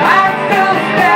I still stand.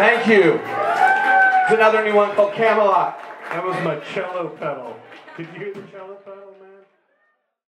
Thank you. It's another new one called Camelot. That was my cello pedal. Did you hear the cello pedal, man?